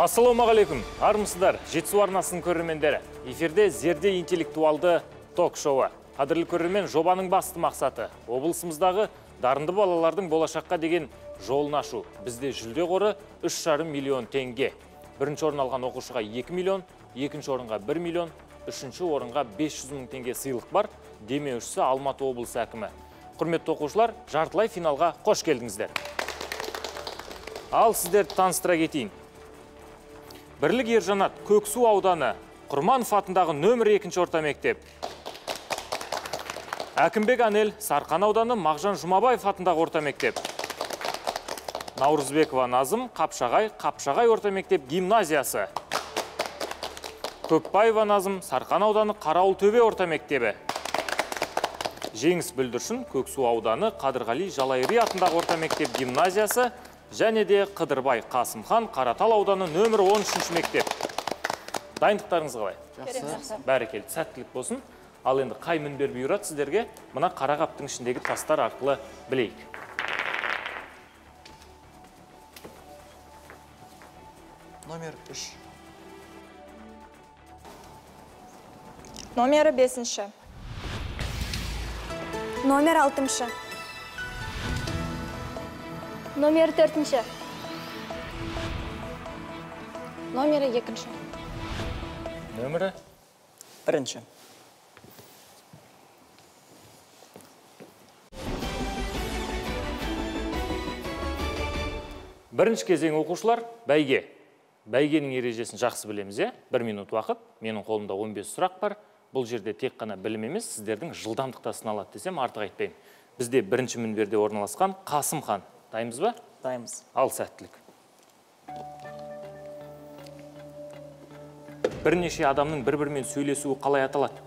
ассалаумағалейкум. Армысыздар жетісу арнасының көрермендері. Эфирде зерде интеллектуалды ток шоуы қадірлі көрермен жобаның басты мақсаты облысымыздағы дарынды балалардың болашаққа деген жолын ашу. Бізде жүлде қоры 3,5 миллион теңге. Бірінші орын алған оқушыға 2 миллион екінші орынға 1 миллион үшінші орынға 500 мың теңге сыйлық бар демеушісі алматы облысы әкімі. Құрметті оқушылар жартылай финалға қош келдіңіздер. Ал сіздерді таныстыра кетейін. Бірлік ержанат көксу ауданы құрманов атындағы нөмір екінші орта мектеп. Әкімбек анел сарқан ауданы мағжан жұмабаев атындағы орта мектеп. Наурызбекова назым қапшағай қапшағай орта мектеп гимназиясы. Көпбаева назым сарқан ауданы қарауыл төбе орта мектебі. Жеңіс бүлдіршін көксу ауданы қадырғали жалайри атындағы орта мектеп гимназиясы және де Қыдырбай Қасымхан Қаратал ауданы нөмір 13 мектеп. Дайындықтарыңыз қалай? Жақсы. Бәрекелді, сәттілік болсын. Ал енді қай мінбер бұйырады сіздерге? Мына қарағаптың ішіндегі тастар арқылы білейік. Номер 3. Номері 5. Номер 6 номер төртінші. Номері екінші. Нөмірі бірінші. Бірінші кезең оқушылар бәйге. Бәйгенің ережесін жақсы білеміз иә бір минут уақыт. Менің қолымда 15 сұрақ бар. Бұл жерде тек қана білім емес сіздердің жылдамдықта сыналады десем артық айтпаймын. Бізде бірінші мінберде орналасқан қасым қан дайынбыз ба? Дайынбыз. ал сәттілік. Бірнеше адамның бір бірімен сөйлесуі қалай аталады?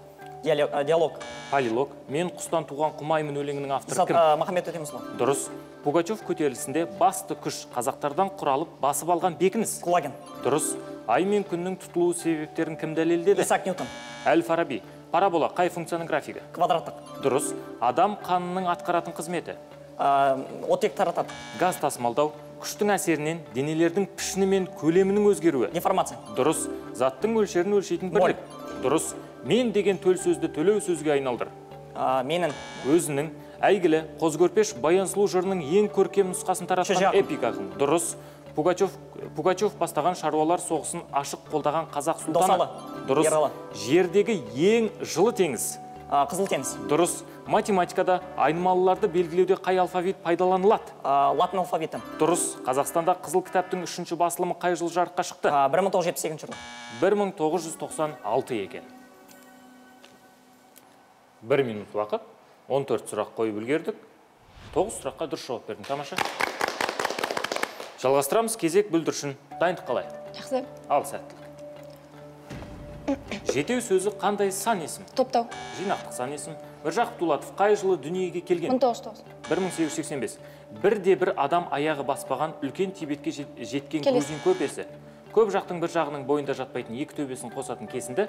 Диалог. полилог. Мен құстан туған құмаймын өлеңінің авторы кім? Махамбет Өтемісұлы. дұрыс. Пугачев көтерілісінде басты күш қазақтардан құралып басып алған бекініс Кулагин. дұрыс. Ай мен күннің тұтылу себептерін кім дәлелдеді? Исаак Ньютон. әл фараби парабола қай функцияның графигі? Квадраттық. дұрыс. Адам қанының атқаратын қызметі Оттек таратады. газ тасымалдау күштің әсерінен денелердің пішіні мен көлемінің өзгеруі. Деформация. дұрыс заттың мөлшерін өлшейтін бірлік. Дұрыс мен деген төл сөзді төлеу сөзге айналдыр. Менің. өзінің әйгілі қозгөрпеш баян сұлу жырының ең көркем нұсқасын таратқан эпик ақын дұрыс пугачев пугачев бастаған шаруалар соғысын ашық қолдаған қазақ сұлтаны. Дұрыс жердегі ең жылы теңіз. Қызыл теңіз. дұрыс. Математикада айнымалыларды белгілеуде қай алфавит пайдаланылады? А, Латын алфавиті. дұрыс. Қазақстанда қызыл кітаптың үшінші басылымы қай жылы жарыққа шықты? А, 1978 жылы. 1996 екен. Бір минут уақыт. 14 сұрақ қойып үлгердік. 9 сұраққа дұрыс жауап бердің тамаша. Жалғастырамыз. Кезек бүлдіршін. Дайындық қалай? Жақсы. ал сәттілік жетеу сөзі қандай сан есім Топтау. жинақтық сан есім міржақып дулатов қай жылы дүниеге келген 1990. 1885 бірде бір адам аяғы баспаған үлкен тибетке жет- жеткен грузин көпесі көп жақтың бір жағының бойында жатпайтын екі төбесін қосатын кесінді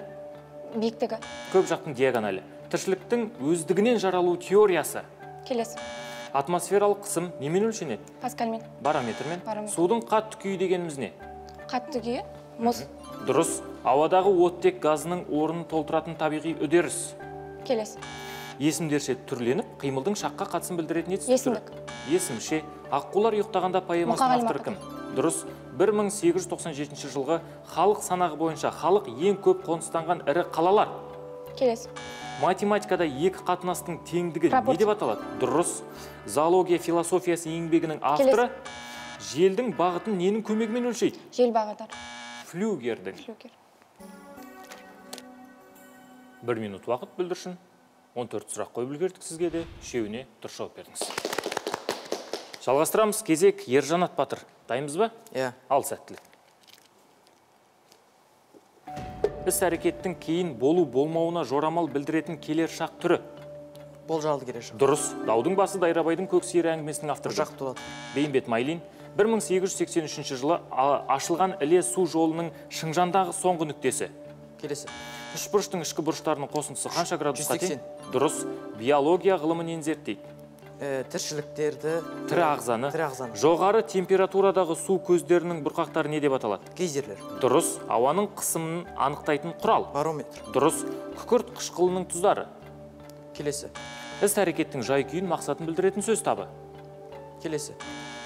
Биіктігі. көп жақтың диагоналі тіршіліктің өздігінен жаралу теориясы Келесі. атмосфералық қысым немен өлшенеді Паскальмен. барометрмен Барометр. судың қатты күйі дегеніміз не Қатты күйі. Мұз. Дұрыс. Ауадағы оттек газының орнын толтыратын табиғи үдеріс. Келесі. есімдерше түрленіп қимылдың шаққа қатысын білдіретін етістік. Есімдік. есімше аққулар ұйықтағанда поэмасының авторы кім? Дұрыс. 1897 жылғы халық санағы бойынша халық ең көп қоныстанған ірі қалалар. Келесі. математикада екі қатынастың теңдігі не деп аталады? Дұрыс. Зоология философиясы еңбегінің авторы желдің бағытын ненің көмегімен өлшейді? Жел бағыдар. Флюгердің Флюгер. бір минут уақыт бүлдіршін. 14 сұрақ қойып үлгердік сізге де. Үшеуіне дұрыс жауап бердіңіз жалғастырамыз. Кезек ержанат батыр. Дайынбыз ба? Иә. ал сәттілік. Іс әрекеттің кейін болу болмауына жорамал білдіретін келер шақ түрі. Болжалды келешек. дұрыс. Даудың басы дайрабайдың көк сиыры әңгімесінің авторы. Бейімбет майлин 1883 жылы ашылған іле су жолының шыңжандағы соңғы нүктесі. Келесі. үшбұрыштың ішкі бұрыштарының қосындысы қанша градусқа тең 180. дұрыс. Биология ғылымы нені зерттейді тіршіліктерді тірі ағзаны. Тірі ағзаны. Жоғары температурадағы су көздерінің бұрқақтары не деп аталады? Гейзерлер. Дұрыс. Ауаның қысымын анықтайтын құрал. Барометр. Дұрыс. Күкірт қышқылының тұздары. Келесі. Іс әрекеттің жай күйін мақсатын білдіретін сөз табы. Келесі.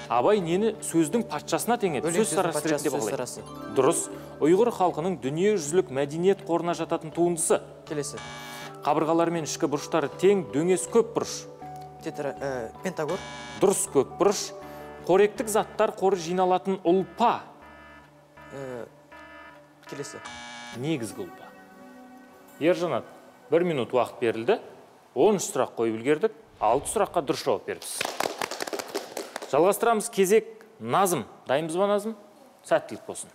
Абай нені сөздің патшасына теңеді сөз сарасы ретінде сөз бағалайды. сарасы. Дұрыс. Ұйғыр халқының дүниежүзілік мәдениет қорына жататын туындысы. Келесі. Қабырғалары мен ішкі бұрыштары тең дөңес көп бұрыш. Тетра э, пентагор дұрыс көп бұрыш. Қоректік заттар қоры жиналатын ұлпа. Э, келесі. Негізгі ұлпа. Ержанат бір минут уақыт берілді. 13 сұрақ қойып үлгердік. Алты сұраққа дұрыс жауап беріпсіз. Жалғастырамыз. Кезек назым. Дайынбыз ба назым? Сәттілік болсын.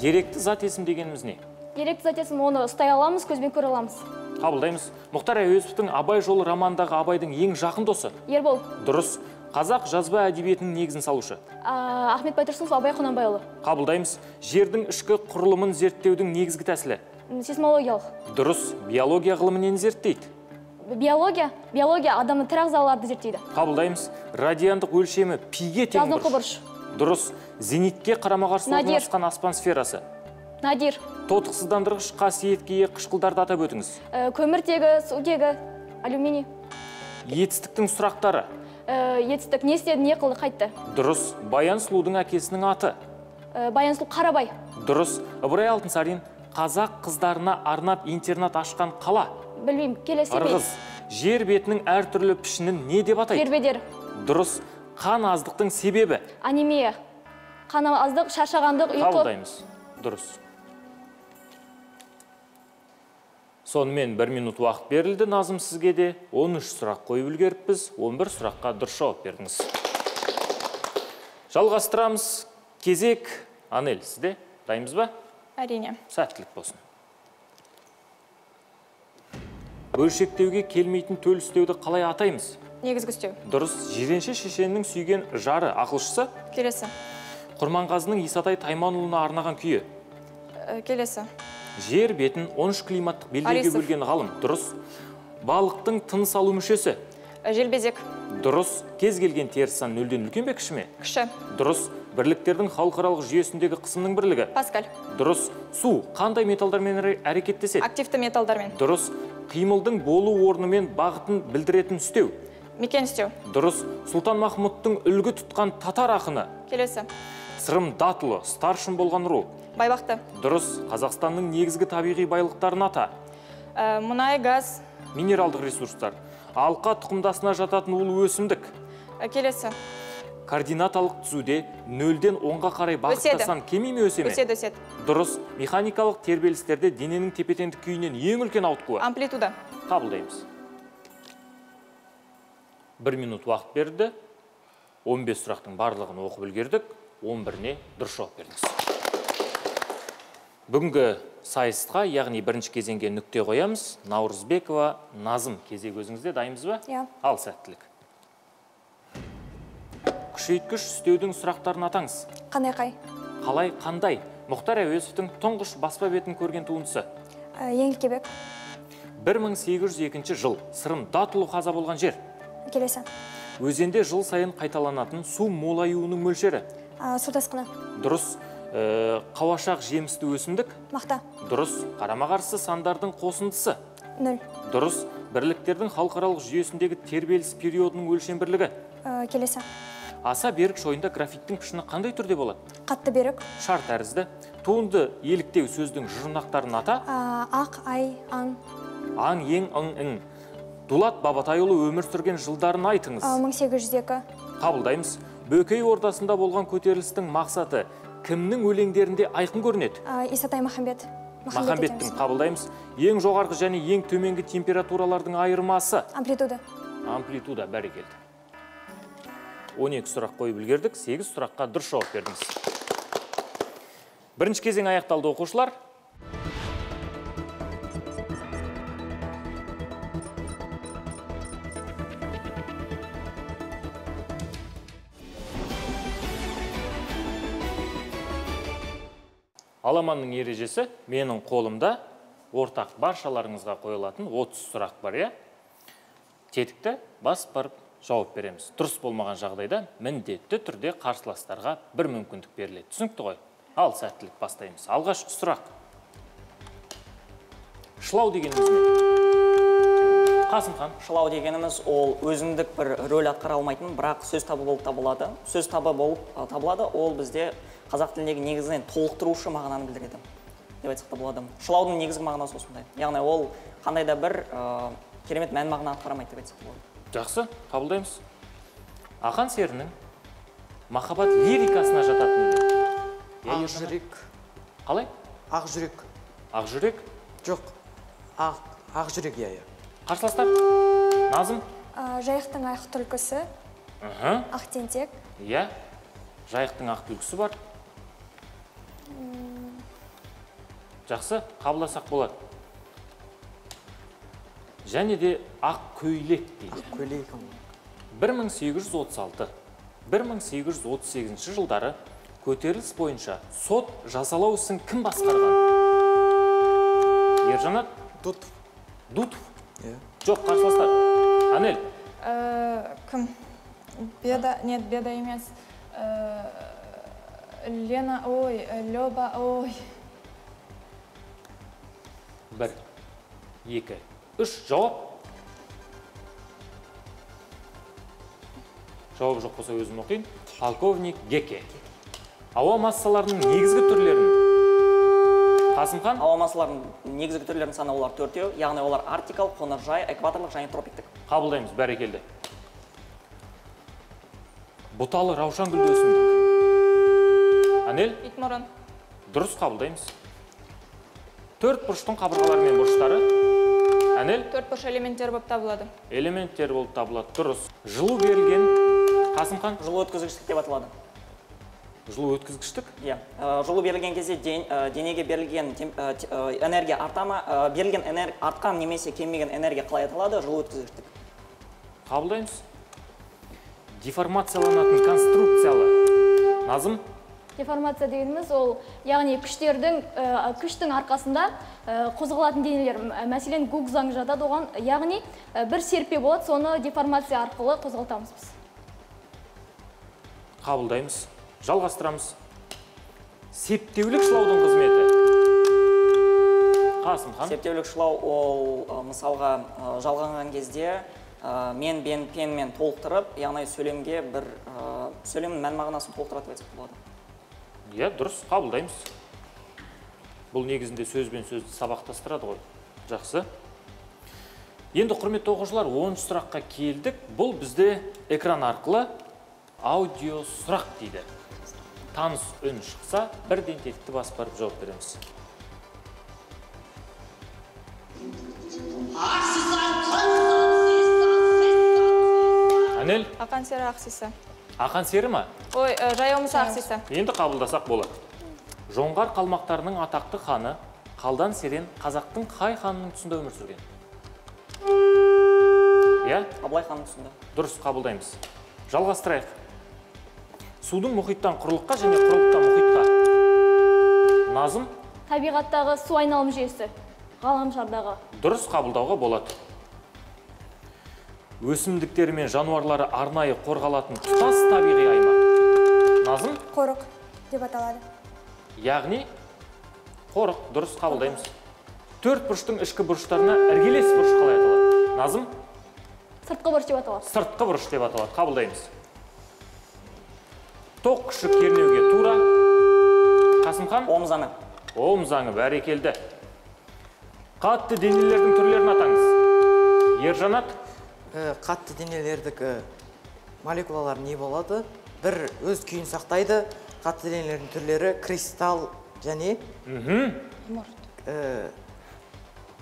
Деректі зат есім дегеніміз не? Деректі зат есім оны ұстай аламыз көзбен көре аламыз. Қабылдаймыз. Мұхтар әуезовтің абай жолы романдағы абайдың ең жақын досы. Ербол. Дұрыс. Қазақ жазба әдебиетінің негізін салушы. А, ахмет байтұрсынов абай құнанбайұлы. Қабылдаймыз. Жердің ішкі құрылымын зерттеудің негізгі тәсілі. Сейсмологиялық. Дұрыс. Биология ғылымы нені зерттейді? Биология биология адамның тірі ағзаларды зерттейді. Қабылдаймыз. Радиандық өлшемі пиге тең бұрыш. дұрыс. Зенитке қарама қарсы орналасқан аспан сферасы. Надир. Тотықсыздандырғыш қасиетке ие қышқылдарды атап өтіңіз. Ә, көміртегі сутегі алюминий. Етістіктің сұрақтары. Ә, етістік не істеді не қылды қайтты. Дұрыс. Баян сұлудың әкесінің аты. Ә, баян сұлу қарабай. Дұрыс. Ыбырай алтынсарин қазақ қыздарына арнап интернат ашқан қала. Білмеймін келесі ырғыз жер бетінің әртүрлі пішінін не деп атайды? Жербедер дұрыс. Қан аздықтың себебі? Анемия. Қаны аздық шаршағандық ұйқы. Қабылдаймыз. Дұрыс. Сонымен бір минут уақыт берілді назым сізге де. 13 сұрақ қойып үлгеріппіз. 11 сұраққа дұрыс жауап бердіңіз жалғастырамыз. Кезек анель сізде? Дайынбыз ба? Әрине. Сәттілік болсын. Бөлшектеуге келмейтін төл үстеуді қалай атаймыз? Негізгі үстеу. Дұрыс. Жиренше шешеннің сүйген жары ақылшысы келесі. Құрманғазының исатай тайманұлына арнаған күйі? Ә, келесі. Жер бетін 13 климаттық белдеуге бөлген ғалым. Дұрыс. Балықтың тыныс алу мүшесі? Ә, желбезек. Дұрыс. Кез келген теріс сан нөлден үлкен бе кіші ме? Кіші. Дұрыс. Бірліктердің халықаралық жүйесіндегі қысымның бірлігі? Паскаль. Дұрыс. Су қандай металдармен әре- әрекеттеседі? Активті металдармен. Дұрыс. Қимылдың болу орны мен бағытын білдіретін үстеу мекен үстеу дұрыс. Сұлтан махмұттың үлгі тұтқан татар ақыны. Келесі. Сырым датұлы старшын болған ру. Байбақты. Дұрыс. Қазақстанның негізгі табиғи байлықтарын ата. Ә, мұнай газ. Минералдық ресурстар. Алқа тұқымдасына жататын улы өсімдік. Ә, келесі. Координаталық түзуде нөлден онға қарай Өседі. бағыттасан кеми ме өсе ме өседі өседі. Дұрыс. Механикалық тербелістерде дененің тепе теңдік күйінен ең үлкен ауытқуы? Амплитуда. Қабылдаймыз. Бір минут уақыт берді. 15 сұрақтың барлығын оқып үлгердік. 11-не дұрыс жауап бердіңіз бүгінгі сайысқа яғни бірінші кезеңге нүкте қоямыз. Наурызбекова назым кезек өзіңізде дайынбыз ба? Иә. ал сәттілік. Күшейткіш үстеудің сұрақтарын атаңыз. Қандай қай? Қалай қандай? Мұхтар әуезовтің тұңғыш баспа бетін көрген туындысы. Еңлік кебек 1802 жыл сырым датұлы қаза болған жер. Келесі. Өзенде жыл сайын қайталанатын су молаюының мөлшері. Су тасқыны. Дұрыс. Э, қауашақ жемісті өсімдік. Мақта. Дұрыс. Қарама қарсы сандардың қосындысы. Нөл. Дұрыс. Бірліктердің халықаралық жүйесіндегі тербеліс периодының өлшем бірлігі келесі. Аса берік шойында графиттің пішіні қандай түрде болады? Қатты берік. Шар тәрізді. Туынды еліктеу сөздің жұрнақтарын ата. Ақ ай аң. Аң ең ың ің дулат бабатайұлы өмір сүрген жылдарын айтыңыз. 1802 қабылдаймыз. Бөкей ордасында болған көтерілістің мақсаты кімнің өлеңдерінде айқын көрінеді? Исатай махамбет. Махамбеттің қабылдаймыз. Ең жоғарғы және ең төменгі температуралардың айырмасы. Амплитуда. Амплитуда бәрекелді. 12 сұрақ қойып үлгердік 8 сұраққа дұрыс жауап бердіңіз. Бірінші кезең аяқталды оқушылар. Аламанның ережесі менің қолымда ортақ баршаларыңызға қойылатын 30 сұрақ бар иә? Тетікті басып барып жауап береміз. Дұрыс болмаған жағдайда міндетті түрде қарсыластарға бір мүмкіндік беріледі. Түсінікті ғой? Ал сәттілік бастаймыз. Алғашқы сұрақ. Шылау дегеніміз не? Қасымхан шылау дегеніміз ол өзіндік бір рөл атқара алмайтын бірақ сөз табы болып табылады. Сөз табы болып табылады. Ол бізде қазақ тіліндегі негізінен толықтырушы мағынаны білдіреді. Деп айтсақ та болады. Шылаудың негізгі мағынасы осындай. Яғни ол қандай да бір керемет мән мағына атқарамайды деп айтсақ болады. Жақсы қабылдаймыз. Ақан серінің махаббат лирикасына жататын ақ жүрек. Қалай? Ақ жүрек. Ақ жүрек? Жоқ. Ақ ақ жүрек иә иә. Қарсыластар назым? А, жайықтың ақ түлкісі. Ақ тентек. Иә. Жайықтың ақ түлкісі бар. Жақсы қабылдасақ болады. Және де ақ көйлек дейді. Көйлек 1836 1838 жылдары көтеріліс бойынша сот жазалау ісін кім басқарған? Ержанат дут дутов. Иә. Жоқ қарсыластар. Анель Э, кім? Беда нет беда емес. Э, лена ой леба ой. Бір екі. Үш жауап жауап жоқ болса өзім оқиын? Полковник геке. Ауа массаларының негізгі түрлерін. Қасымхан ауа массаларының негізгі түрлерінің саны олар төртеу яғни олар арктикалық қоңыржай экваторлық және тропиктік. Қабылдаймыз бәрекелді бұталы раушан гүлді өсімдік. Анель итмұрын. Дұрыс қабылдаймыз. Төрт бұрыштың қабырғалары мен бұрыштары. Анель төрт бұрыш элементтер болып табылады. Элементтер болып табылады дұрыс. Жылу берілген қасымхан жылу өткізгіштік деп аталады. Жылу өткізгіштік? Иә. Э, жылу берілген кезде ден- э, денеге берілген тем- э, энергия арта ма э, берілген энер- артқан немесе кеммеген энергия қалай аталады? Жылу өткізгіштік. Қабылдаймыз. Деформацияланатын конструкциялы назым? Деформация дегеніміз ол яғни күштердің ә, күштің арқасында ә, қозғалатын денелер. М- мәселен гук заңы жатады оған яғни ә, бір серпе болады соны деформация арқылы қозғалтамыз біз. Қабылдаймыз жалғастырамыз. Септеулік шылаудың қызметі. Қасымхан септеулік шылау ол э, мысалға э, жалғанған кезде э, мен бен пенмен толықтырып яғни сөйлемге бір э, сөйлемнің мән мағынасын толықтырады деп айтсақ болады. Иә дұрыс қабылдаймыз. Бұл негізінде сөз бен сөзді сабақтастырады ғой. Жақсы. Енді құрметті оқушылар 10 сұраққа келдік. Бұл бізде экран арқылы аудио сұрақ дейді. Таныс үн шықса бірден тетікті басып барып жауап береміз. Анель ақан сері ақсиса. Ақан сері ма? Ой э, жаяумысы ақсиса енді қабылдасақ болады. Жоңғар қалмақтарының атақты ханы қалдан серен қазақтың қай ханының тұсында өмір сүрген? Иә? Абылай ханның тұсында. Дұрыс қабылдаймыз. Жалғастырайық. Судың мұхиттан құрлыққа және құрлықтан мұхитқа. Назым? Табиғаттағы су айналым жүйесі ғаламшардағы. Дұрыс қабылдауға болады. Өсімдіктері мен жануарлары арнайы қорғалатын тұтас табиғи аймақ. Назым? Қорық деп аталады. Яғни қорық дұрыс қабылдаймыз. Төрт бұрыштың ішкі бұрыштарына іргелес бұрыш қалай аталады? Назым? Сыртқы бұрыш деп аталады. Сыртқы бұрыш деп аталады. Қабылдаймыз. Тоқ күші кернеуге тура. Қасымхан? Ом заңы. Ом заңы. Бәрекелді. Қатты денелердің түрлерін атаңыз. Ержанат? Қатты денелердікі молекулалар не болады. Бір өз күйін сақтайды. Қатты денелердің түрлері кристалл және э,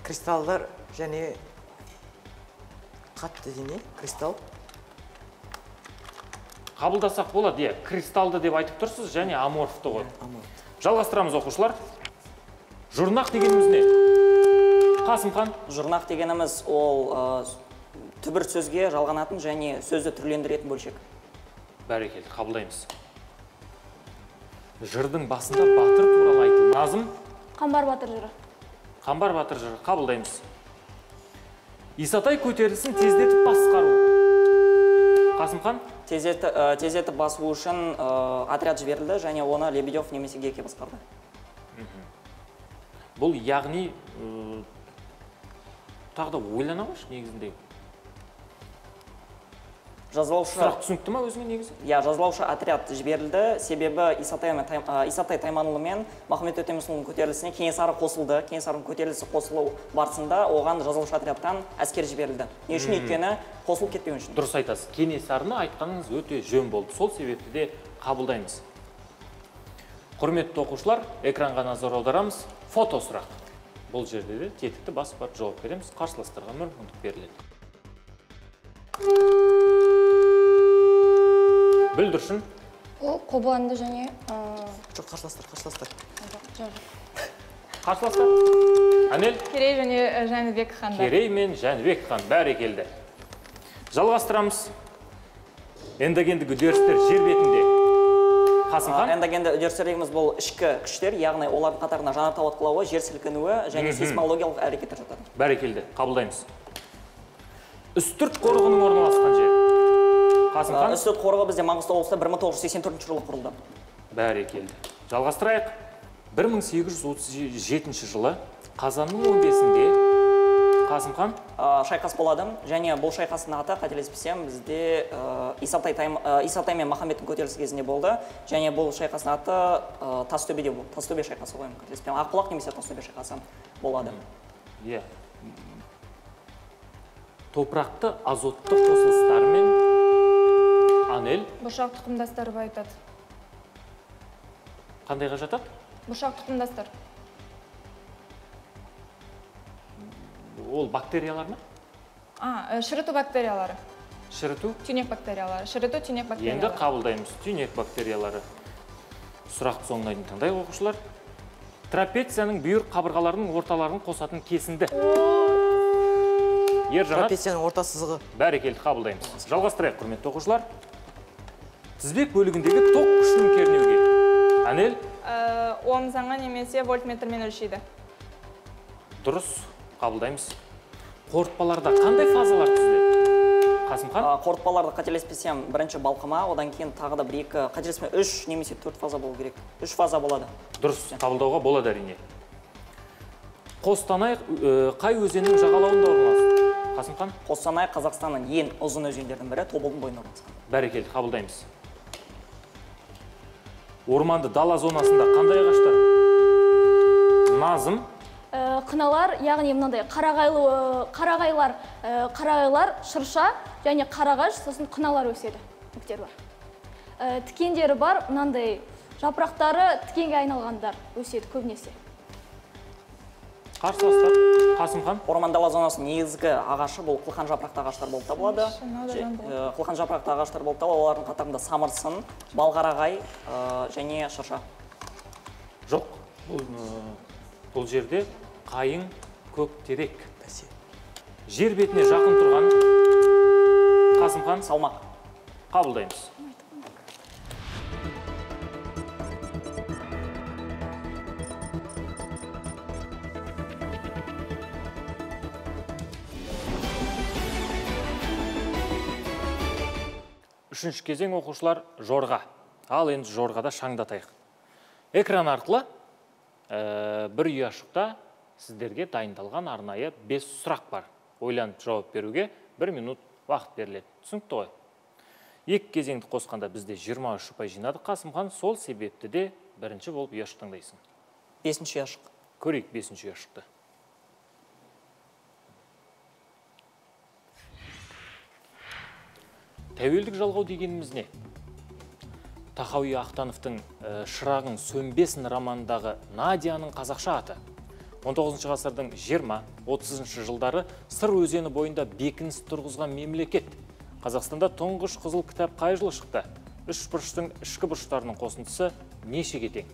кристаллдар және қатты дене кристалл. Қабылдасақ болады иә. Кристалды деп айтып тұрсыз және аморфты ғой. Аморфты. жалғастырамыз оқушылар. Жұрнақ дегеніміз не? Қасымхан жұрнақ дегеніміз ол э, түбір сөзге жалғанатын және сөзді түрлендіретін бөлшек. Бәрекелді қабылдаймыз. Жырдың басында батыр туралы айтыл назым қамбар батыр жыры. Қамбар батыр жыры қабылдаймыз. Исатай көтерілісін тездетіп басқару. Қасымхан тездетіп, ә, тездетіп басу үшін ә, отряд жіберілді және оны лебедев немесе геке басқарды. Бұл яғни ы, тағы да ойлана қойшы негізінде. Жазалаушы сұрақ түсінікті ма өзіңе негізі? Иә жазалаушы отряд жіберілді. Себебі исатай, мен Тай- исатай тайманұлы мен махмет өтемісұлының көтерілісіне кенесары қосылды. Кенесарының көтерілісі қосылу барысында оған жазалаушы отрядтан әскер жіберілді. Не үшін? Өйткені қосылып кетпеу үшін. Дұрыс айтасыз. Кенесарыны айтқаныңыз өте жөн болды. Сол себепті де қабылдаймыз. Құрметті оқушылар экранға назар аударамыз. Фото сұрақ. Бұл жерде де тетікті басып барып жауап береміз. Қарсыластарға мүмкіндік беріледі. Бүлдіршін. Ол қобыланды және жоқ қарсыластар қарсыластар. Қарсыластар. Әнел. Керей және ә, жәнібек хандар керей мен жәнібек хан бәрекелді жалғастырамыз. Эндогендік үдерістер жер бетінде. Қасым хан. эндогенді үдерістер дегеніміз бұл ішкі күштер яғни олардың қатарына жанартау атқылауы жер сілкінуі және сейсмологиялық әрекеттер жатады. Бәрекелді қабылдаймыз. Үстірт қорығының орналасқан жері қасым хан. үстірт қорығы бізде маңғыстау облысында 1984 жылы құрылды. Бәрекелді жалғастырайық. 1837 жылы қазанның 15-інде қасым хан. Ә, шайқас болады және бұл шайқастың аты қателеспесем бізде ә, исатай, ә, исатай мен махамбеттің көтерілісі кезінде болды. Және бұл шайқастың аты ә, тастөбеде болды тастөбе шайқасы ғой қателеспесем. Ақбұлақ немесе тастөбе шайқасы болады. Иә. Топырақты азотты қосылыстармен анель бұршақ тұқымдастар айтады қандайға жатады бұршақ тұқымдастар. Ол бактериялар ма? А ә, шіріту бактериялары. Шіріту түйнек бактериялары. Шіріту түйнек енді бактериялары. қабылдаймыз. Түйнек бактериялары. Сұрақты соңына дейін тыңдайық оқушылар. Трапецияның бүйір қабырғаларының орталарын қосатын кесінді. Ержанат. Трапецияның орта сызығы. Бәрекелді қабылдаймыз. Жалғастырайық құрметті оқушылар. Тізбек бөлігіндегі ток күшін кернеуге. Әнел Ә, ом заңы немесе вольтметрмен өлшейді. Дұрыс қабылдаймыз. Қорытпаларда қандай фазалар түзіледі? Қасымхан Ә, қорытпаларды қателеспесем бірінші балқыма одан кейін тағы да бір екі қателеспесем үш немесе төрт фаза болу керек. Үш фаза болады. Дұрыс қабылдауға болады әрине. Қостанай қай өзеннің жағалауында орналасты? Қасымхан қостанай қазақстанның ең ұзын өзендердің бірі тобылдың бойында орналасқан. Бәрекелді қабылдаймыз. Орманды дала зонасында қандай ағаштар? Назым? Ә, қыналар яғни мынандай қарағайлы ә, қарағайлар ә, қарағайлар шырша және қарағаш сосын қыналар өседі бүктер бар. Тікендері бар мынандай жапырақтары тікенге айналғандар өседі көбінесе. Қарсыластар қасымхан орман дала зонасының негізгі ағашы бұл қылқан жапырақты ағаштар болып табылады. Қылқан жапырақты ағаштар болып табылады. Олардың қатарында самырсын балқарағай э, және шырша. Жоқ бұл, бұл жерде қайың көктерек жер бетіне жақын тұрған қасымхан салмақ. Қабылдаймыз. Үшінші кезең оқушылар жорға. Ал енді жорғада шаңдатайық. Экран арқылы ә, бір ұяшықта сіздерге дайындалған арнайы бес сұрақ бар. Ойланып жауап беруге бір минут уақыт беріледі. Түсінікті ғой? Екі кезеңді қосқанда бізде 23 ұпай жинадық. Қасымхан сол себепті де бірінші болып ұяшық таңдайсың. Бесінші ұяшық көрейік бесінші ұяшықты тәуелдік жалғау дегеніміз не? Тахауи ахтановтың ә, шырағың сөнбесін романындағы надияның қазақша аты. 19 ғасырдың 20-30 жылдары сыр өзені бойында бекініс тұрғызған мемлекет. Қазақстанда тұңғыш қызыл кітап қай жылы шықты? Үш бұрыштың ішкі бұрыштарының қосындысы нешеге тең?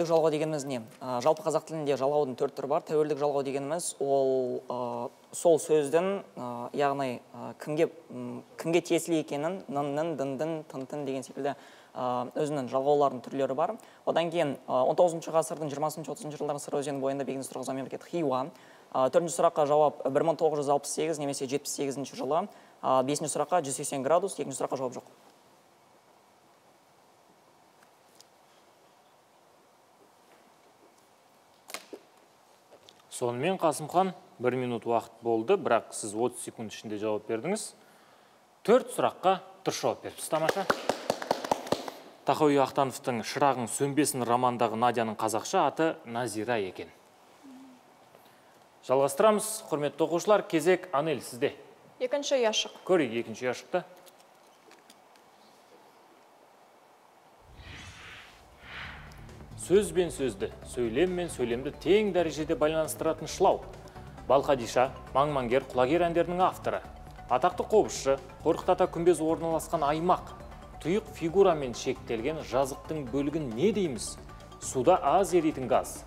Тәуелдік жалғау дегеніміз не? А, жалпы қазақ тілінде жалғаудың төрт түрі бар. Тәуелдік жалғау дегеніміз ол а, сол сөздің а, яғни кімге м, кімге тиесілі екенін ның нын дын дын тын тын деген секілді өзінің жалғаулардың түрлері бар. Одан кейін а, 19 ғасырдың 20-30 жылдары сыр өзені бойында бекініс тұрғызған мемлекет хиуа. Төртінші сұраққа жауап 1968 немесе 78 жылы. Бесінші сұраққа 180 градус екінші сұраққа жауап жоқ. Сонымен қасымхан бір минут уақыт болды бірақ сіз 30 секунд ішінде жауап бердіңіз. Төрт сұраққа дұрыс жауап беріпсіз тамаша. Тахауи ахтановтың шырағың сөнбесін романдағы надяның қазақша аты назира екен. Жалғастырамыз құрметті оқушылар кезек анель сізде. Екінші яшық. Көрейік екінші ұяшықта сөз бен сөзді сөйлем мен сөйлемді тең дәрежеде байланыстыратын шылау. Балқадиша маңмаңгер құлагер әндерінің авторы. Атақты қобызшы қорқыт ата күмбез орналасқан аймақ. Тұйық фигурамен шектелген жазықтың бөлігін не дейміз? Суда аз еритін газ.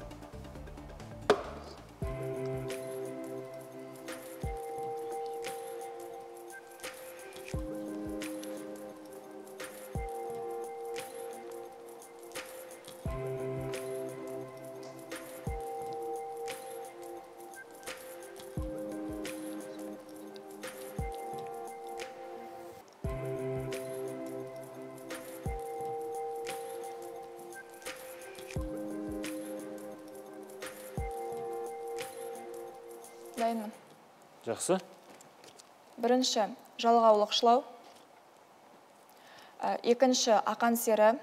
Жақсы. Бірінші жалғаулықшылау. Ә, екінші ақан сері.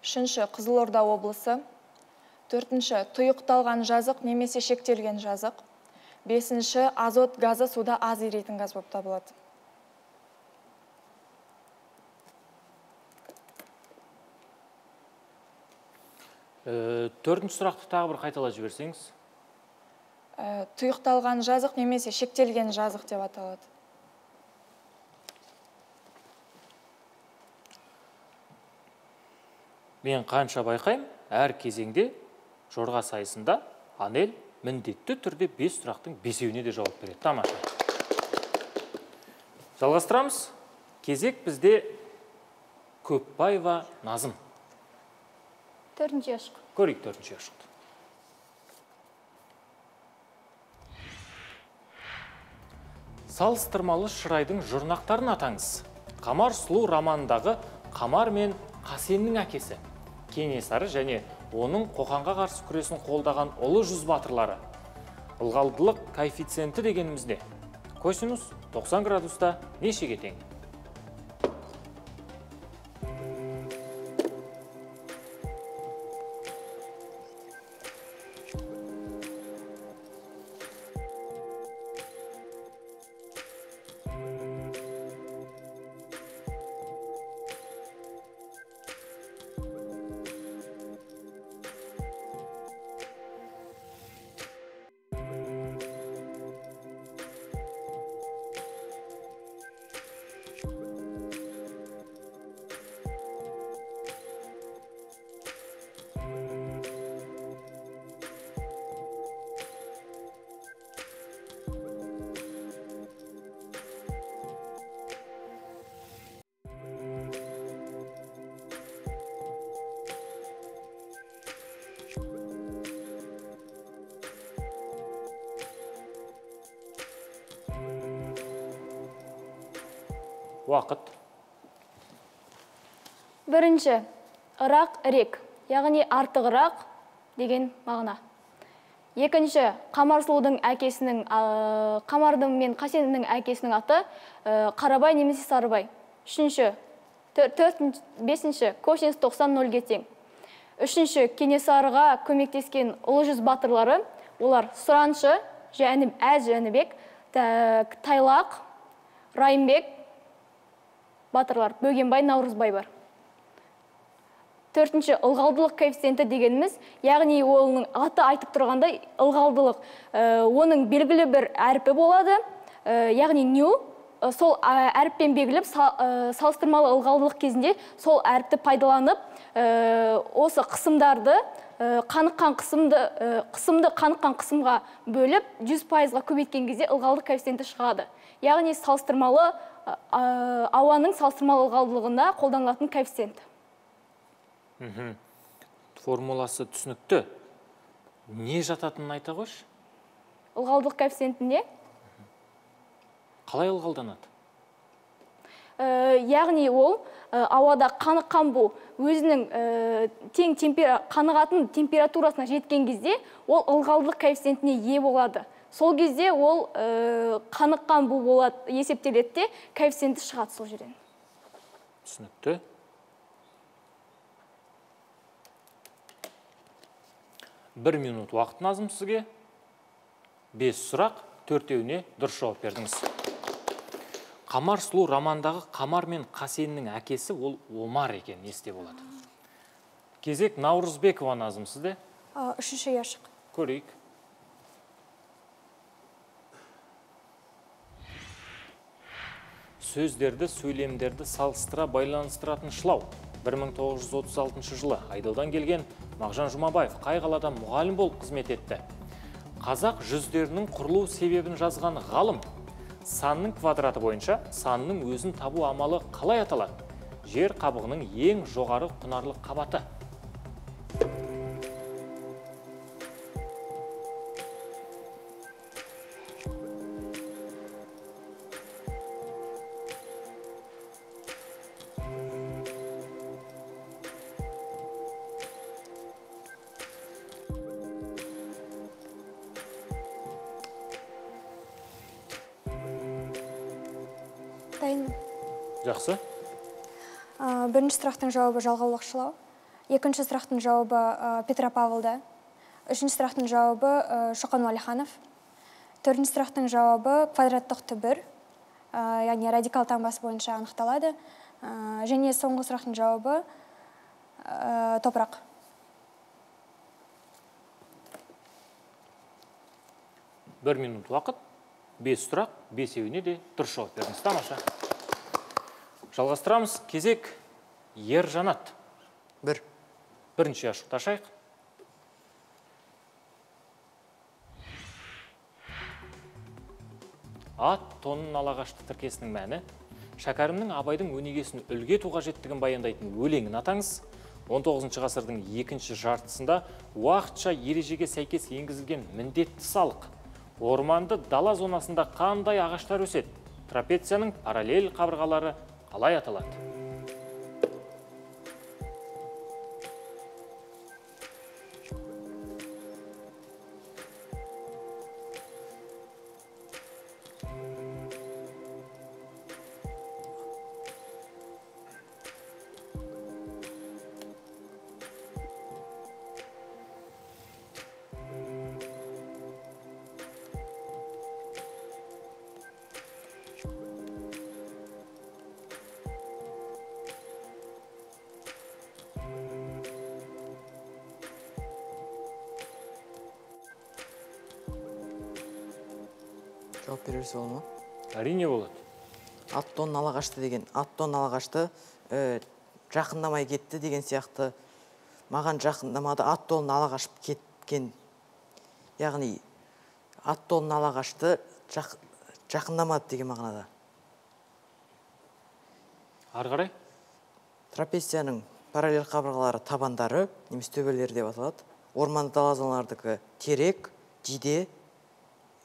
Үшінші қызылорда облысы. Төртінші тұйықталған жазық немесе шектелген жазық. Бесінші азот газы суда аз еритін газ болып табылады. Ә, төртінші сұрақты тағы бір қайталап жіберсеңіз. Ә, тұйықталған жазық немесе шектелген жазық деп аталады. Мен қанша байқаймын әр кезеңде жорға сайысында анель міндетті түрде бес сұрақтың бесеуіне де жауап береді. Тамаша. Жалғастырамыз. Кезек бізде көпбаева назым. Төртінші яшық көрейік төртінші ұяшықты салыстырмалы шырайдың жұрнақтарын атаңыз. Қамар сұлу романындағы қамар мен қасеннің әкесі кенесары және оның қоқанға қарсы күресін қолдаған ұлы жүз батырлары. Ылғалдылық коэффициенті дегеніміз не косинус 90 градуста нешеге тең? Уақыт. Бірінші ырақ ірек яғни артығырақ деген мағына. Екінші қамар сұлудың әкесінің қамардың мен қасеннің әкесінің аты ә, қарабай немесе сарыбай. Үшінші төр- төртінші бесінші косинус 90 нөлге тең. Үшінші кенесарыға көмектескен ұлы жүз батырлары олар сұраншы әз жәнібек Та- тайлақ райымбек батырлар бөгенбай наурызбай бар. Төртінші ылғалдылық коэффициенті дегеніміз яғни оның аты айтып тұрғандай ылғалдылық ә, оның белгілі бір әрпі болады. Ә, яғни ню э, сол ә, әріппен белгілеп са- салыстырмалы ылғалдылық кезінде сол әріпті пайдаланып осы қысымдарды қаныққан қысымды қысымды қаныққан қысымға бөліп 100 пайызға көбейткен кезде ылғалдық коэффициенті шығады. Яғни салыстырмалы ауаның салыстырмалы ылғалдылығында қолданылатын коэффициент. Формуласы түсінікті. Не жататынын айта қойшы. Ылғалдылық коэффициентінде қалай ылғалданады? Э, яғни ол э, ауада қаныққан бу өзінің э, тең темпера- қанығатын температурасына жеткен кезде ол ылғалдылық коэффициентіне ие болады. Сол кезде ол э, қаныққан бу болады есептеледі де коэффициенті шығады сол жерден. Түсінікті. Бір минут уақыт назым сізге. Бес сұрақ төртеуіне дұрыс жауап бердіңіз. Қамар сұлу романдағы қамар мен қасеннің әкесі ол омар екен есте болады. Кезек наурызбекова назым сізде. Ә, үшінші яшық көрейік. Сөздерді сөйлемдерді салыстыра байланыстыратын шылау. 1936 жылы айдаудан келген мағжан жұмабаев қай қалада мұғалім болып қызмет етті? Қазақ жүздерінің құрылу себебін жазған ғалым. Санның квадраты бойынша санның өзін табу амалы қалай аталады? Жер қабығының ең жоғары құнарлы қабаты. Жақсы? Ә, бірінші сұрақтың жауабы жалғаулықшылау екінші сұрақтың жауабы ә, петропавлда. Үшінші сұрақтың жауабы ә, шоқан уәлиханов. Төртінші сұрақтың жауабы квадраттық түбір. Ә, яғни радикал таңбасы бойынша анықталады. Ә, және соңғы сұрақтың жауабы ә, топырақ. Бір минут уақыт. Бес сұрақ бесеуіне де дұрыс жауап бердіңіз тамаша. Жалғастырамыз. Кезек ержанат бір. Бірінші ашуды ашайық ат тонын ала қашты тіркесінің мәні. Шәкәрімнің абайдың өнегесін үлге ету қажеттігін баяндайтын өлеңін атаңыз. 19 ғасырдың екінші жартысында уақытша ережеге сәйкес енгізілген міндетті салық. Орманды дала зонасында қандай ағаштар өседі? Трапецияның параллель қабырғалары қалай аталады аттон қашты деген аттон ала қашты ә, жақындамай кетті деген сияқты. Маған жақындамады аттолын ала қашып кеткен. Яғни аттолын ала қашты жақ, жақындамады деген мағынада. Ары қарай? Трапецияның параллель қабырғалары табандары немесе төбелері деп аталады. Орманды дала терек жиде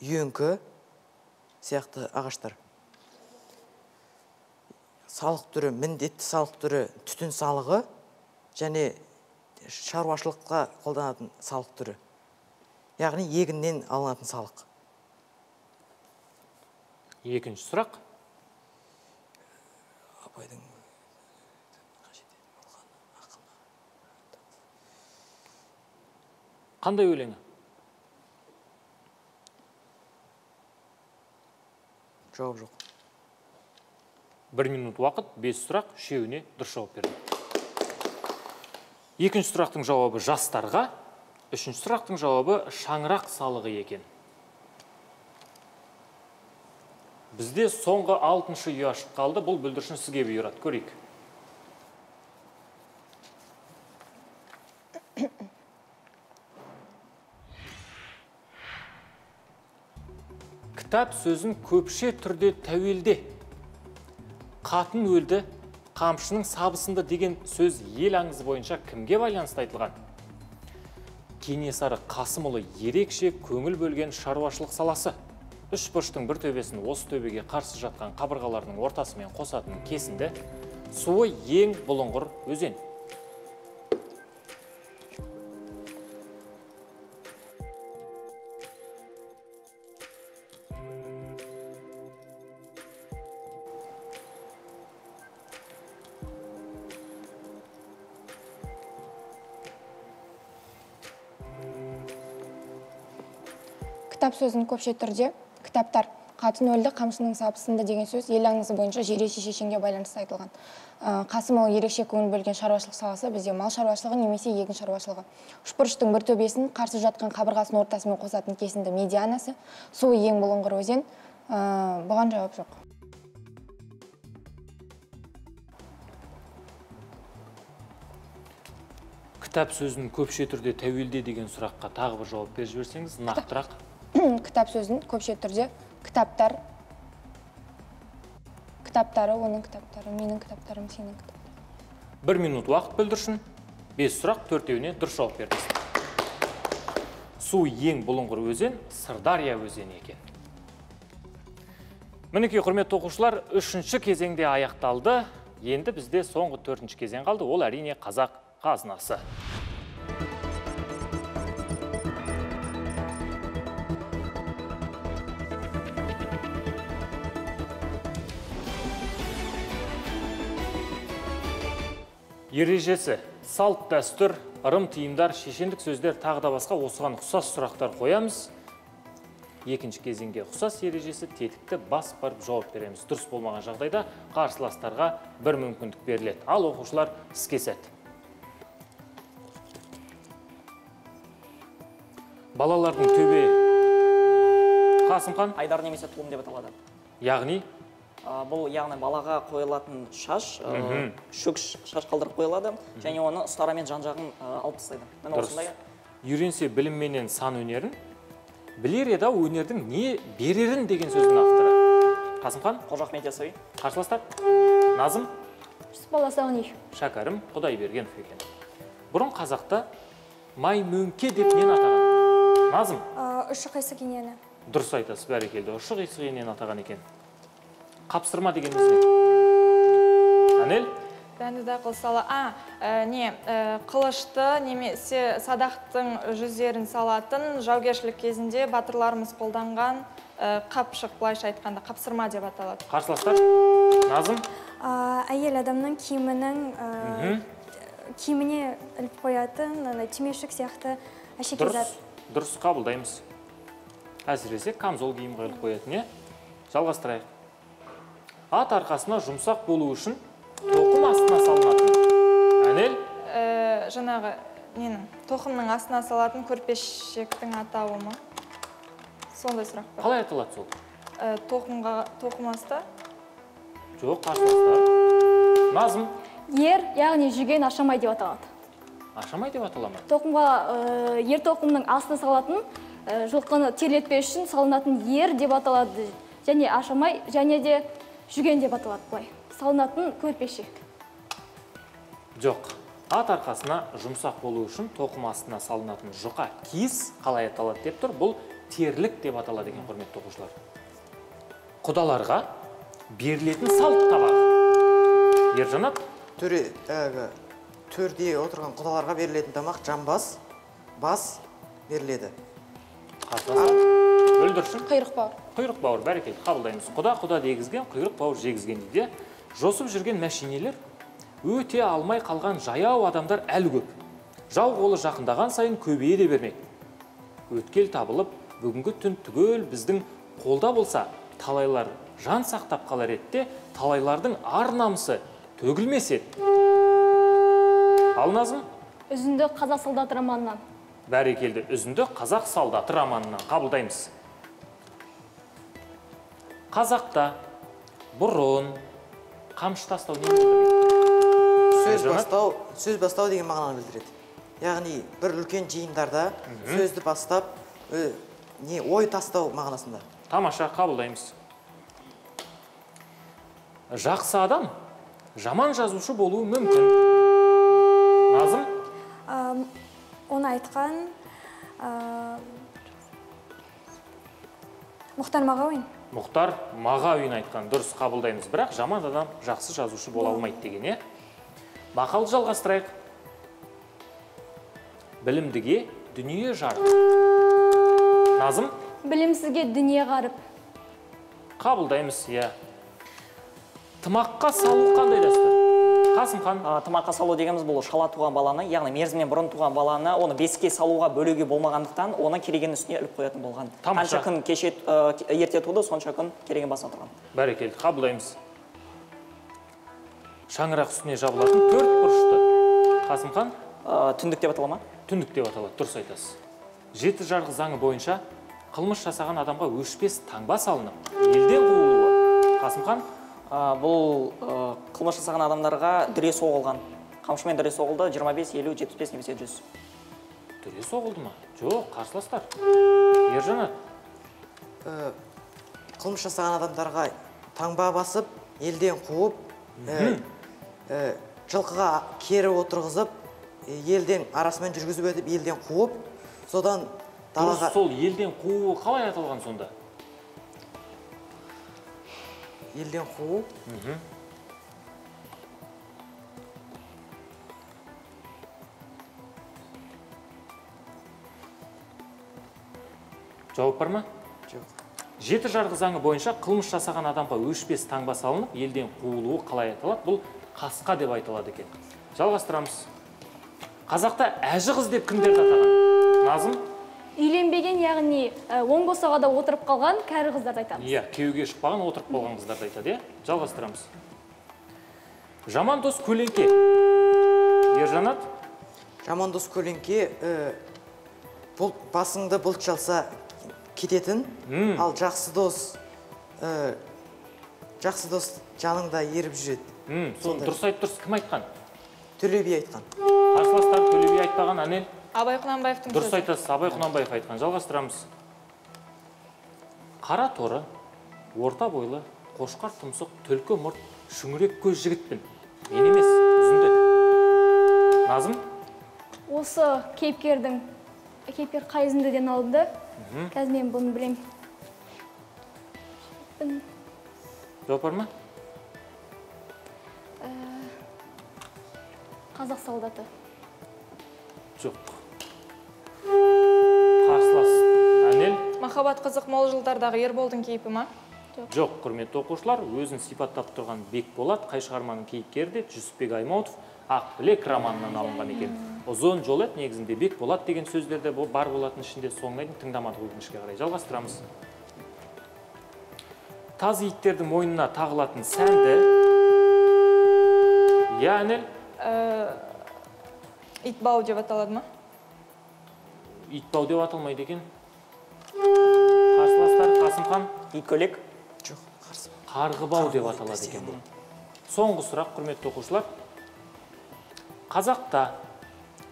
үйеңкі сияқты ағаштар. Салық түрі міндетті салық түрі түтін салығы және шаруашылыққа қолданатын салық түрі. Яғни егіннен алынатын салық. Екінші сұрақ. Абайдың қандай өлеңі? Жауап жоқ. Бір минут уақыт бес сұрақ үшеуіне дұрыс жауап берді. Екінші сұрақтың жауабы жастарға үшінші сұрақтың жауабы шаңырақ салығы екен. Бізде соңғы алтыншы үй қалды бұл бүлдіршін сізге бұйырады көрейік. Кітап сөзін көпше түрде тәуелде қатын өлді қамшының сабысында деген сөз ел аңызы бойынша кімге байланысты айтылған? Кенесары қасымұлы ерекше көңіл бөлген шаруашылық саласы. Үш бұрыштың бір төбесін осы төбеге қарсы жатқан қабырғаларының ортасымен қосатын кесінді суы ең бұлыңғыр өзен. Сөзін көпше түрде кітаптар қатын өлді қамшының сабысында деген сөз ел аңызы бойынша жиреше шешенге байланысты айтылған. Ә, қасымұлы ерекше көңіл бөлген шаруашылық саласы бізде мал шаруашылығы немесе егін шаруашылығы. Үшбұрыштың бір төбесін қарсы жатқан қабырғасының ортасымен қосатын кесінді медианасы суы ең бұлыңғыр өзен. Ә, бұған жауап жоқ. Кітап сөзін көпше түрде тәуелде деген сұраққа тағы бір жауап беріп жіберсеңіз нақтырақ. Кітап сөзін көпше түрде кітаптар. Кітаптары оның кітаптары менің кітаптарым сенің кітаптарың. Бір минут уақыт бүлдіршін. Бес сұрақ төртеуіне дұрыс жауап бердіңіз су ең бұлыңғыр өзен сырдария өзені екен. Мінекей құрметті оқушылар үшінші кезеңде аяқталды. Енді бізде соңғы төртінші кезең қалды. Ол әрине қазақ қазынасы. Ережесі салт дәстүр ырым тыйымдар шешендік сөздер тағы да басқа осыған ұқсас сұрақтар қоямыз. Екінші кезеңге ұқсас ережесі тетікті бас барып жауап береміз. Дұрыс болмаған жағдайда қарсыластарға бір мүмкіндік беріледі. Ал оқушылар іске сәт. Балалардың төбе. Қасымхан айдар немесе тұлым деп аталады. Яғни бұл яғни балаға қойылатын шаш ә, шөк шаш қалдырып қойылады. Және оны ұстарамен жан жағын ә, алып тастайды. Міне осындай үйренсе білім менен сан өнерін білер еді ау өнердің не берерін деген сөздің авторы. Қасымхан қожа ахмет яссауи қарсыластар. Назым. Спаласауни. шәкәрім құдайбергенов екен бұрын қазақта маймөңке деп нені атаған? Назым. Ұшы қайсы кенені дұрыс айтасыз бәрекелді. Ұшы қисық енен атаған екен. Қапсырма дегеніміз не? Әнел? Дәнді дақыл сала. А ә, не ә, қылышты немесе садақтың жүздерін салатын жаугершілік кезінде батырларымыз қолданған ә, қапшық былайша айтқанда қапсырма деп аталады. Қарсыластар? Назым? Ә, әйел адамның киімінің ә, киіміне іліп қоятын ана түймешік сияқты әшекей дұрыс. зат. Дұрыс қабылдаймыз. Әсіресе камзол киім қойылып қоятын иә жалғастырайық. Ат арқасына жұмсақ болу үшін тоқым астына салынатын. Әнел? Ә, жаңағы ненің тоқымның астына салатын көрпешектің атауы ма? Сондай сұрақ бар. Қалай аталады сол? Ә, тоқымға тоқым асты жоқ қарсыластар. Назым? Ер, яғни жүген ашамай деп аталады. ашамай деп атала ма? Тоқымға э, ер тоқымның астына салатын э, жылқыны терлетпес үшін салынатын ер деп аталады. Және ашамай, және де жүген деп аталады былай. Салынатын көрпеше. жоқ. Ат арқасына жұмсақ болу үшін тоқым астына салынатын жұқа киіз қалай аталады деп тұр. Бұл терлік деп аталады екен құрметті оқушылар. Құдаларға берілетін салт табағы. Ержанат? Төре әлгі төрде отырған құдаларға берілетін тамақ жамбас бас беріледі. Бүлдіршін құйрық бауыр. Құйрық бауыр. Бәрекелді. Қабылдаймыз. Құда құда дегізген құйрық бауыр жегізген дейді. Жосып жүрген мәшинелер өте алмай қалған жаяу адамдар әлі көп. Жау қолы жақындаған сайын көбейе де бермек. Өткел табылып бүгінгі түн түгел біздің қолда болса талайлар жан сақтап қалар еді де талайлардың ар намысы төгілмес еді. Ал назым? Үзінді қазақ солдаты романынан. бәрекелді. Үзінді қазақ солдаты романынан. Қабылдаймыз. Қазақта бұрын қамшы тастау білдіреді сөз бастау сөз бастау деген мағынаны білдіреді. Яғни бір үлкен жиындарда сөзді бастап не ой тастау мағынасында. Тамаша қабылдаймыз. Жақсы адам жаман жазушы болуы мүмкін. Назым? Оны айтқан а, мұхтар мағауин. Мұхтар мағауин айтқан дұрыс қабылдаймыз. Бірақ жаман адам жақсы жазушы бола алмайды деген иә мақалды жалғастырайық. Білімдіге дүние жарық назым? Білімсізге дүние қарып. Қабылдаймыз иә. Тымаққа салу қандай дәстүр? Қасымхан А, тымаққа салу дегеніміз бұл шала туған баланы яғни мерзімінен бұрын туған баланы оны бесікке салуға бөлуге болмағандықтан оны керегенің үстіне іліп қоятын болған. Қанша күн кеше ә, ерте туды сонша күн кереген басына тұрған. Бәрекелді қабылдаймыз. Шаңырақ үстіне жабылатын төрт бұрышты. Қасымхан Ә, түндік деп атала ма? Түндік деп аталады дұрыс айтасыз. Жеті жарғы заңы бойынша қылмыс жасаған адамға өшпес таңба салынып елден қуылуы. Қасымхан бұл ә, қылмыс жасаған адамдарға дүре соғылған. Қамшымен дүре соғылды 25 50 75 немесе 100 дүре соғылды ма? Жоқ қарсыластар. Ержанат Э, қылмыс жасаған адамдарға таңба басып елден қуып э, э, жылқыға кері отырғызып елден арасымен жүргізіп өтіп елден қуып содан далаға сол елден қуу қалай аталған сонда? Елден қуу жауап бар ма? Жоқ. Жеті жарғы заңы бойынша қылмыс жасаған адамға өшпес таңба салынып елден қуылуы қалай аталады бұл қасқа деп айтылады екен. Жалғастырамыз. Қазақта әжі қыз деп кімдерді атаған? Назым? Үйленбеген яғни ә, оң босағада отырып қалған кәрі қыздарды айтамыз. Иә күйеуге шықпаған отырып қалған қыздарды айтады иә жалғастырамыз. Жаман дос көлеңке. Ержанат? Жаман дос көлеңке э, бұлт басыңды бұлт шалса кететін. Ал жақсы дос э, жақсы дос жаныңда еріп жүреді. Соны дұрыс айтып тұрсыз кім айтқан? Төле би айтқан. Қарсыластар төле би айтпаған әнел абай құнанбаевтың дұрыс айтасыз абай құнанбаев айтқан жалғастырамыз. Қара торы орта бойлы қошқар тұмсық түлкі мұрт шүңірек көз жігітпін мен емес үзінді назым? Осы кейіпкердің кейіпкер қай үзіндіден алынды? Қазір мен бұны білемін жауап бар ма? Қазақ солдаты. Жоқ. Әнел махаббат қызық мол жылдардағы ерболдың кейпі ма? Жоқ. Құрметті оқушылар өзін сипаттап тұрған бекболат қай шығарманың кейіпкері де жүсіпбек аймауытов ақбілек романынан алынған екен. ұзын жол еді негізінде бекболат деген сөздер де бо- бар болатын ішінде соңына дейін тыңдамадық өкінішке қарай. Жалғастырамыз. Таз иттердің мойнына тағылатын сәнді иә әнел итбау деп аталады ма? Итбау деп аталмайды екен. Қасымхан жоқ қарсы. Қарғыбау деп аталады екен бұл. Соңғы сұрақ құрметті оқушылар. Қазақта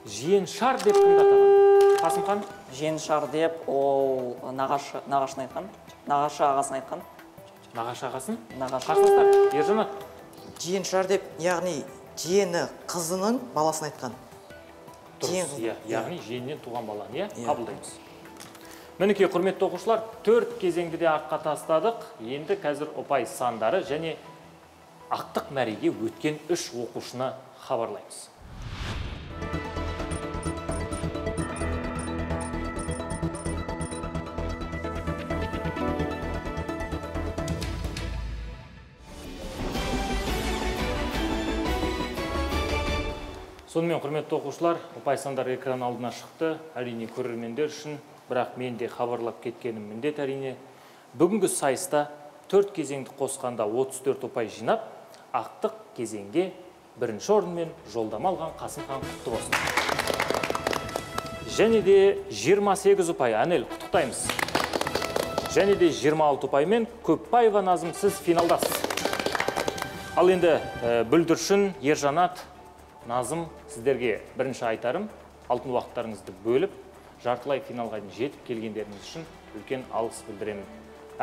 жиен шар деп кімді атаған? Қасымхан? Жеңшар деп ол нағашы нағашын айтқан. Нағашы ағасын айтқан. Нағашы ағасын? Нағашы. Қарсыластар ержанат. Жиен шар деп яғни жиені қызының баласын айтқан. Жиен дұрыс иә. Яғни жиеннен туған баланы иә? Иә. қабылдаймыз. Мінекей құрметті оқушылар төрт кезеңді де артқа тастадық енді қазір ұпай сандары және ақтық мәреге өткен үш оқушыны хабарлаймыз. Сонымен құрметті оқушылар ұпай сандар экран алдына шықты. Әрине көрермендер үшін бірақ мен де хабарлап кеткенім міндет әрине. Бүгінгі сайыста төрт кезеңді қосқанда 34 ұпай жинап ақтық кезеңге бірінші орынмен жолдама алған қасымхан құтты болсын. Және де 28 ұпай әнел құттықтаймыз. Және де 26 ұпаймен көпбаева назым сіз финалдасыз. Ал енді ә, бүлдіршін ержанат назым сіздерге бірінші айтарым. Алтын уақыттарыңызды бөліп жартылай финалға дейін жетіп келгендеріңіз үшін үлкен алғыс білдіремін.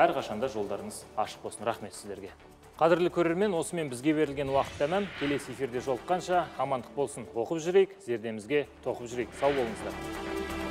Әрқашанда жолдарыңыз ашық болсын. Рахмет сіздерге. Қадірлі көрермен осымен бізге берілген уақыт тәмам келесі эфирде жолыққанша амандық болсын. Оқып жүрейік зердемізге тоқып жүрейік. Сау болыңыздар.